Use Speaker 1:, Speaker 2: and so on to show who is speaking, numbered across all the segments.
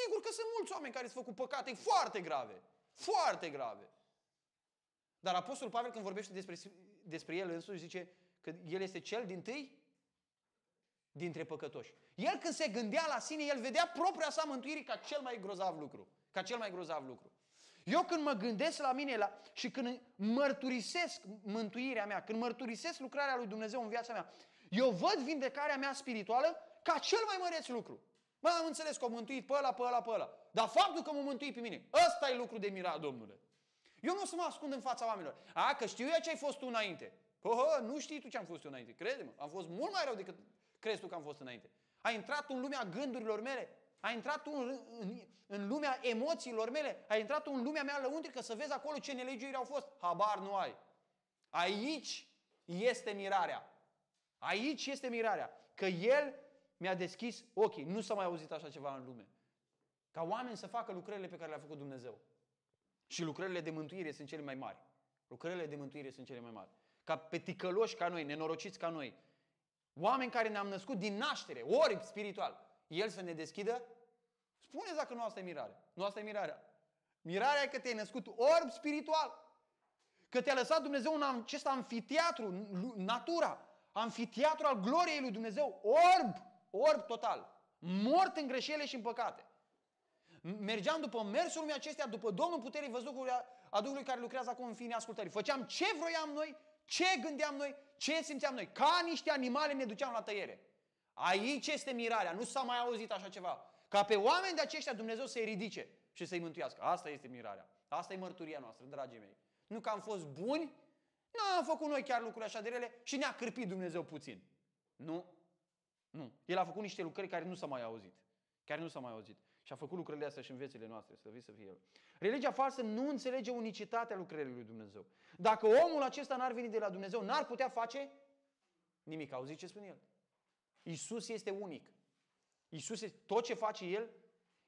Speaker 1: Sigur că sunt mulți oameni care s-au făcut păcate foarte grave. Foarte grave. Dar Apostolul Pavel când vorbește despre, despre el însuși zice că el este cel din tâi dintre păcătoși. El când se gândea la sine, el vedea propria sa mântuire ca cel mai grozav lucru. Ca cel mai grozav lucru. Eu când mă gândesc la mine la, și când mărturisesc mântuirea mea, când mărturisesc lucrarea lui Dumnezeu în viața mea, eu văd vindecarea mea spirituală ca cel mai măreț lucru. Mă, am înțeles că am mântuit pe ăla, pe ăla, pe ăla. Dar faptul că m-a mântuit pe mine, ăsta e lucru de mirat, Domnule. Eu nu o să mă ascund în fața oamenilor. A, că știu eu ce ai fost tu înainte. Oh, nu știi tu ce am fost eu înainte. Crede-mă, am fost mult mai rău decât crezi tu că am fost înainte. Ai intrat în lumea gândurilor mele, ai intrat în, în, în lumea emoțiilor mele, ai intrat în lumea mea lăuntrică să vezi acolo ce nelegiuiri au fost. Habar nu ai. Aici este mirarea. Aici este mirarea. Că El mi-a deschis ochii. Nu s-a mai auzit așa ceva în lume. Ca oameni să facă lucrările pe care le-a făcut Dumnezeu. Și lucrările de mântuire sunt cele mai mari. Lucrările de mântuire sunt cele mai mari. Ca pe ticăloși ca noi, nenorociți ca noi, Oameni care ne-am născut din naștere, ori spiritual. El să ne deschidă? Spuneți dacă nu asta e mirare. Nu asta e mirarea. Mirarea e că te-ai născut orb spiritual. Că te-a lăsat Dumnezeu în acest anfiteatru, natura, anfiteatru al gloriei lui Dumnezeu, orb, orb total, mort în greșele și în păcate. Mergeam după mersul lumii acestea, după Domnul puterii văzut a Duhului care lucrează acum în fine ascultării. Făceam ce vroiam noi ce gândeam noi? Ce simțeam noi? Ca niște animale ne duceam la tăiere. Aici este mirarea. Nu s-a mai auzit așa ceva. Ca pe oameni de aceștia Dumnezeu să-i ridice și să-i mântuiască. Asta este mirarea. Asta e mărturia noastră, dragii mei. Nu că am fost buni, nu am făcut noi chiar lucruri așa de rele și ne-a cârpit Dumnezeu puțin. Nu. Nu. El a făcut niște lucrări care nu s-au mai auzit. Care nu s-au mai auzit. Și a făcut lucrările astea și în viețile noastre, să să fie El. Religia falsă nu înțelege unicitatea lucrării lui Dumnezeu. Dacă omul acesta n-ar veni de la Dumnezeu, n-ar putea face nimic. Auziți ce spune El? Isus este unic. Isus este, tot ce face El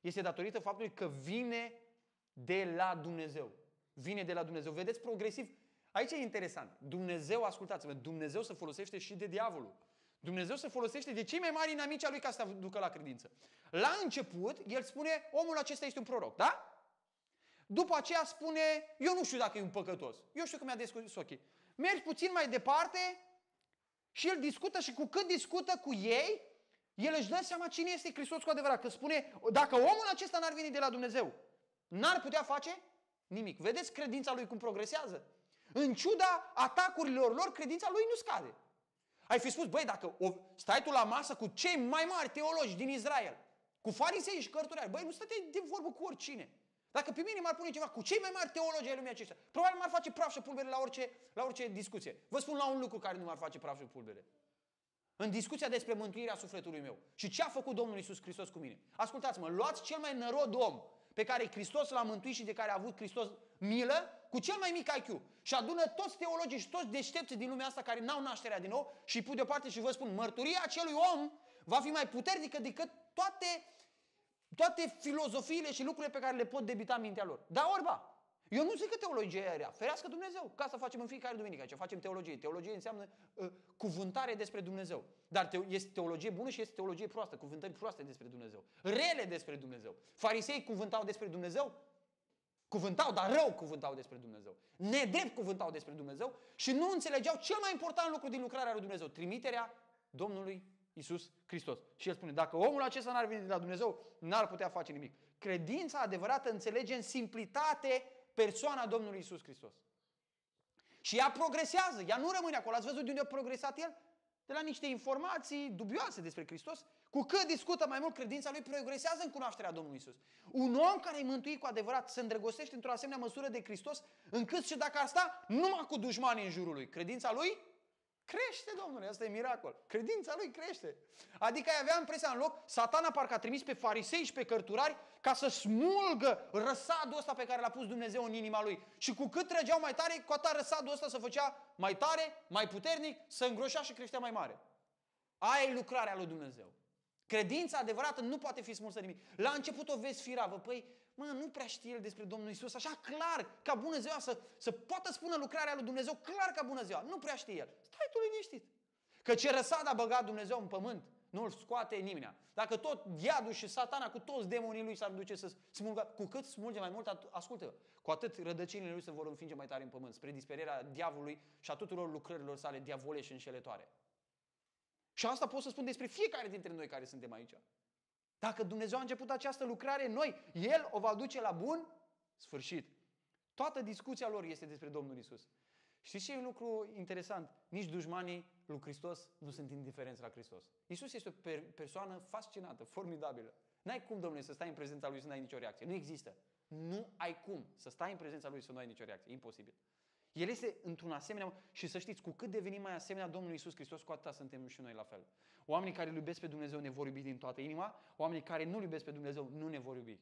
Speaker 1: este datorită faptului că vine de la Dumnezeu. Vine de la Dumnezeu. Vedeți progresiv. Aici e interesant. Dumnezeu, ascultați-mă, Dumnezeu se folosește și de diavolul. Dumnezeu se folosește de cei mai mari inamici a lui ca să ducă la credință. La început, el spune, omul acesta este un proroc, da? După aceea spune, eu nu știu dacă e un păcătos. Eu știu că mi-a deschis ochii. Mergi puțin mai departe și el discută și cu cât discută cu ei, el își dă seama cine este Hristos cu adevărat. Că spune, dacă omul acesta n-ar veni de la Dumnezeu, n-ar putea face nimic. Vedeți credința lui cum progresează? În ciuda atacurilor lor, credința lui nu scade. Ai fi spus, băi, dacă o, stai tu la masă cu cei mai mari teologi din Israel, cu farisei și cărturari, băi, nu stăteai de vorbă cu oricine. Dacă pe mine m-ar pune ceva cu cei mai mari teologi ai lumii aceștia, probabil m-ar face praf și pulbere la orice, la orice discuție. Vă spun la un lucru care nu m-ar face praf și pulbere. În discuția despre mântuirea sufletului meu. Și ce a făcut Domnul Isus Hristos cu mine? Ascultați-mă, luați cel mai nărod om pe care Hristos l-a mântuit și de care a avut Hristos milă, cu cel mai mic IQ. Și adună toți teologii și toți deștepți din lumea asta care n-au nașterea din nou și îi pun deoparte și vă spun, mărturia acelui om va fi mai puternică decât toate, toate filozofiile și lucrurile pe care le pot debita mintea lor. Da, orba! Eu nu zic că teologia e rea. Ferească Dumnezeu. Ca să facem în fiecare duminică. Ce facem teologie. Teologie înseamnă uh, cuvântare despre Dumnezeu. Dar te- este teologie bună și este teologie proastă. Cuvântări proaste despre Dumnezeu. Rele despre Dumnezeu. Farisei cuvântau despre Dumnezeu? Cuvântau, dar rău cuvântau despre Dumnezeu. Nedrept cuvântau despre Dumnezeu și nu înțelegeau cel mai important lucru din lucrarea lui Dumnezeu. Trimiterea Domnului Isus Hristos. Și el spune, dacă omul acesta n-ar veni de la Dumnezeu, n-ar putea face nimic. Credința adevărată înțelege în simplitate persoana Domnului Isus Hristos. Și ea progresează, ea nu rămâne acolo. Ați văzut de unde a progresat el? De la niște informații dubioase despre Hristos. Cu cât discută mai mult, credința lui progresează în cunoașterea Domnului Isus. Un om care e mântuit cu adevărat se îndrăgostește într-o asemenea măsură de Hristos, încât și dacă ar sta numai cu dușmani în jurul lui, credința lui Crește, domnule, asta e miracol. Credința lui crește. Adică ai avea impresia în loc, satana parcă a trimis pe farisei și pe cărturari ca să smulgă răsadul ăsta pe care l-a pus Dumnezeu în inima lui. Și cu cât trăgeau mai tare, cu atât răsadul ăsta se făcea mai tare, mai puternic, să îngroșea și creștea mai mare. Aia e lucrarea lui Dumnezeu. Credința adevărată nu poate fi smulsă nimic. La început o vezi firavă, păi, mă, nu prea știe el despre Domnul Isus, așa clar, ca bună ziua, să, să poată spune lucrarea lui Dumnezeu clar ca bună ziua. Nu prea știe el. Stai tu liniștit. Că ce răsad a băgat Dumnezeu în pământ, Nu-l scoate nimeni. Dacă tot iadul și satana cu toți demonii lui s-ar duce să smulgă, cu cât smulge mai mult, ascultă, cu atât rădăcinile lui se vor înfinge mai tare în pământ, spre disperierea diavolului și a tuturor lucrărilor sale diavole și înșelătoare. Și asta pot să spun despre fiecare dintre noi care suntem aici. Dacă Dumnezeu a început această lucrare noi, El o va duce la bun sfârșit. Toată discuția lor este despre Domnul Isus. Știți ce e un lucru interesant? Nici dușmanii lui Hristos nu sunt indiferenți la Hristos. Isus este o per- persoană fascinată, formidabilă. N-ai cum, domnule, să stai în prezența Lui să nu ai nicio reacție. Nu există. Nu ai cum să stai în prezența Lui să nu ai nicio reacție. Imposibil. El este într-un asemenea, și să știți, cu cât devenim mai asemenea Domnului Isus Hristos, cu atâta suntem și noi la fel. Oamenii care îl iubesc pe Dumnezeu ne vor iubi din toată inima, oamenii care nu îl iubesc pe Dumnezeu nu ne vor iubi.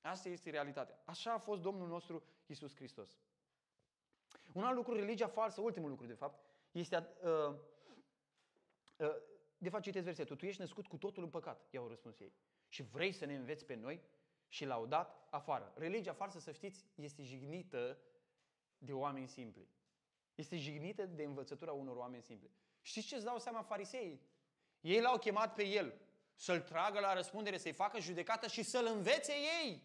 Speaker 1: Asta este realitatea. Așa a fost Domnul nostru Isus Hristos. Un alt lucru, religia falsă, ultimul lucru de fapt, este, uh, uh, de fapt citesc versetul, tu ești născut cu totul în păcat, i-au răspuns ei. Și vrei să ne înveți pe noi și l-au dat afară. Religia falsă, să știți, este jignită de oameni simpli. Este jignită de învățătura unor oameni simpli. Știți ce îți dau seama fariseii? Ei l-au chemat pe el să-l tragă la răspundere, să-i facă judecată și să-l învețe ei.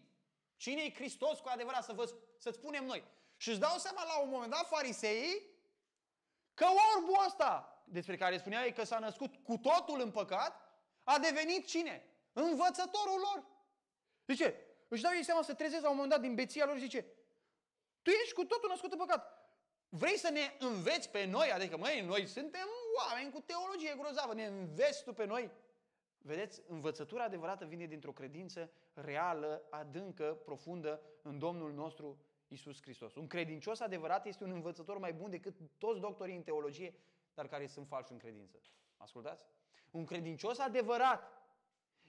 Speaker 1: Cine e Hristos cu adevărat? Să vă, să-ți spunem noi. Și îți dau seama la un moment dat fariseii că orbul ăsta, despre care spunea ei că s-a născut cu totul în păcat, a devenit cine? Învățătorul lor. Zice, își dau ei seama să trezeze la un moment dat din beția lor, zice, tu ești cu totul născut în păcat. Vrei să ne înveți pe noi? Adică, măi, noi suntem oameni cu teologie grozavă, ne înveți tu pe noi? Vedeți, învățătura adevărată vine dintr-o credință reală, adâncă, profundă în Domnul nostru Isus Hristos. Un credincios adevărat este un învățător mai bun decât toți doctorii în teologie, dar care sunt falși în credință. Ascultați? Un credincios adevărat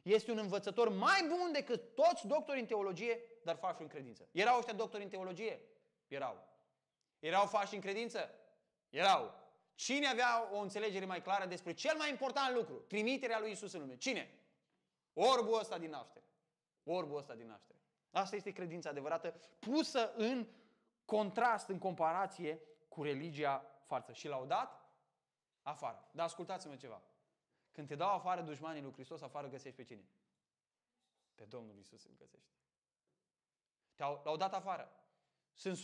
Speaker 1: este un învățător mai bun decât toți doctorii în teologie, dar falși în credință. Erau ăștia doctori în teologie? Erau. Erau falși în credință? Erau. Cine avea o înțelegere mai clară despre cel mai important lucru? Trimiterea lui Isus în lume. Cine? Orbul ăsta din naștere. Orbul ăsta din naștere. Asta este credința adevărată, pusă în contrast, în comparație cu religia falsă. Și l-au dat afară. Dar ascultați-mă ceva. Când te dau afară dușmanii lui Hristos, afară găsești pe cine? Pe Domnul Isus îl găsești. L-au dat afară. Sunt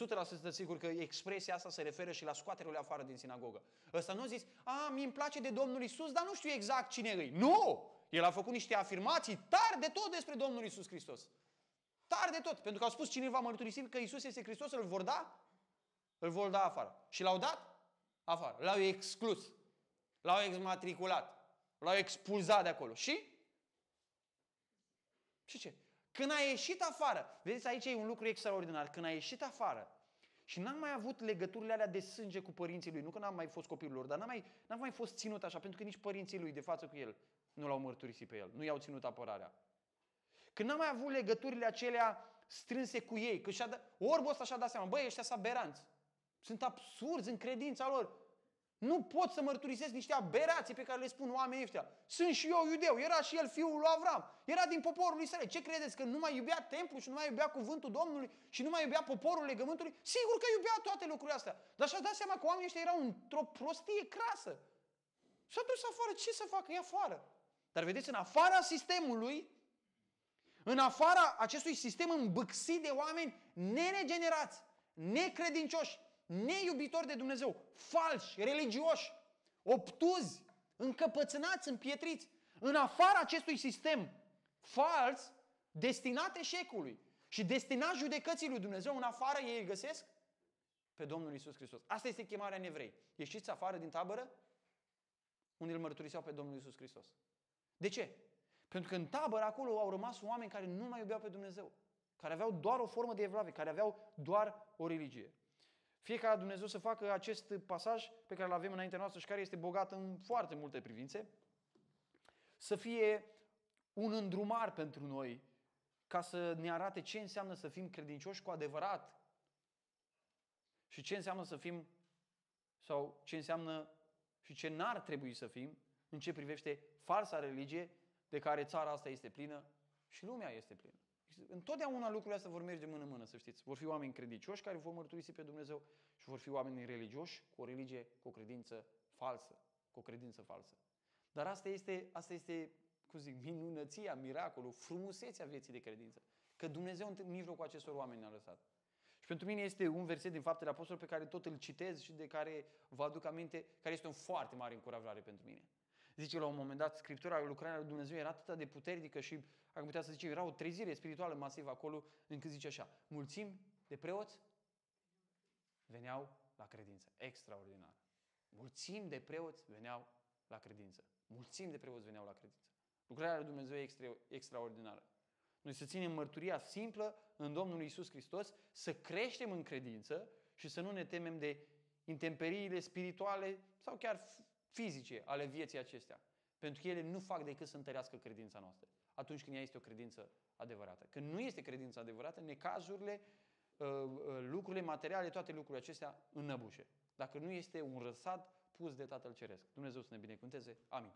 Speaker 1: 100% sigur că expresia asta se referă și la scoaterea afară din sinagogă. Ăsta nu a zis, a, mi-mi place de Domnul Isus, dar nu știu exact cine e. Nu! El a făcut niște afirmații tari de tot despre Domnul Isus Hristos. Tari de tot. Pentru că au spus cine va mărturisi că Isus este Hristos, îl vor da? Îl vor da afară. Și l-au dat? Afară. L-au exclus. L-au exmatriculat. L-au expulzat de acolo. Și? Și ce? Când a ieșit afară, vedeți aici e un lucru extraordinar, când a ieșit afară și n-am mai avut legăturile alea de sânge cu părinții lui, nu că n-am mai fost copilul lor, dar n-am mai, n-am mai fost ținut așa, pentru că nici părinții lui de față cu el nu l-au mărturisit pe el, nu i-au ținut apărarea. Când n-am mai avut legăturile acelea strânse cu ei, că și-a dat, orbul ăsta și-a dat seama, băi, ăștia sunt aberanți, sunt absurzi în credința lor, nu pot să mărturisesc niște aberații pe care le spun oamenii ăștia. Sunt și eu iudeu, era și el fiul lui Avram, era din poporul Israel. Ce credeți, că nu mai iubea templul și nu mai iubea cuvântul Domnului și nu mai iubea poporul legământului? Sigur că iubea toate lucrurile astea. Dar și-a dat seama că oamenii ăștia erau într-o prostie crasă. Și a dus afară, ce să facă? E afară. Dar vedeți, în afara sistemului, în afara acestui sistem îmbâxit de oameni neregenerați, necredincioși, neiubitori de Dumnezeu, falși, religioși, obtuzi, încăpățânați, împietriți, în afara acestui sistem fals, destinat eșecului și destinat judecății lui Dumnezeu, în afară ei îl găsesc pe Domnul Isus Hristos. Asta este chemarea în evrei. Ieșiți afară din tabără unde îl mărturiseau pe Domnul Isus Hristos. De ce? Pentru că în tabără acolo au rămas oameni care nu mai iubeau pe Dumnezeu, care aveau doar o formă de evlavie, care aveau doar o religie. Fie ca Dumnezeu să facă acest pasaj pe care îl avem înaintea noastră și care este bogat în foarte multe privințe, să fie un îndrumar pentru noi ca să ne arate ce înseamnă să fim credincioși cu adevărat și ce înseamnă să fim sau ce înseamnă și ce n-ar trebui să fim în ce privește falsa religie de care țara asta este plină și lumea este plină. Întotdeauna lucrurile astea vor merge mână-mână, să știți. Vor fi oameni credincioși care vor mărturisi pe Dumnezeu și vor fi oameni religioși cu o religie, cu o credință falsă. Cu o credință falsă. Dar asta este, asta este, cum zic, minunăția, miracolul, frumusețea vieții de credință. Că Dumnezeu în mijlocul acestor oameni ne-a lăsat. Și pentru mine este un verset din Faptele Apostol pe care tot îl citez și de care vă aduc aminte, care este o foarte mare încurajare pentru mine. Zice la un moment dat, Scriptura, lucrarea lui Dumnezeu era atât de puternică și, am putea să zice, era o trezire spirituală masivă acolo, încât zice așa, mulțimi de preoți veneau la credință. Extraordinar. Mulțimi de preoți veneau la credință. Mulțimi de preoți veneau la credință. Lucrarea lui Dumnezeu e extra, extraordinară. Noi să ținem mărturia simplă în Domnul Isus Hristos, să creștem în credință și să nu ne temem de intemperiile spirituale sau chiar fizice ale vieții acestea. Pentru că ele nu fac decât să întărească credința noastră. Atunci când ea este o credință adevărată. Când nu este credința adevărată, necazurile, uh, uh, lucrurile materiale, toate lucrurile acestea înnăbușe. Dacă nu este un răsad pus de Tatăl Ceresc. Dumnezeu să ne binecuvânteze. Amin.